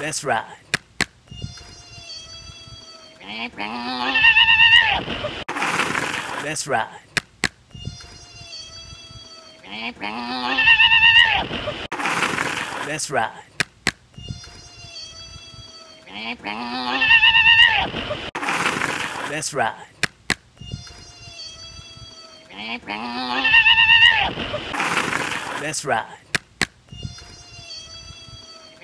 Let's ride. Let's ride. Let's ride. Let's ride. Let's ride.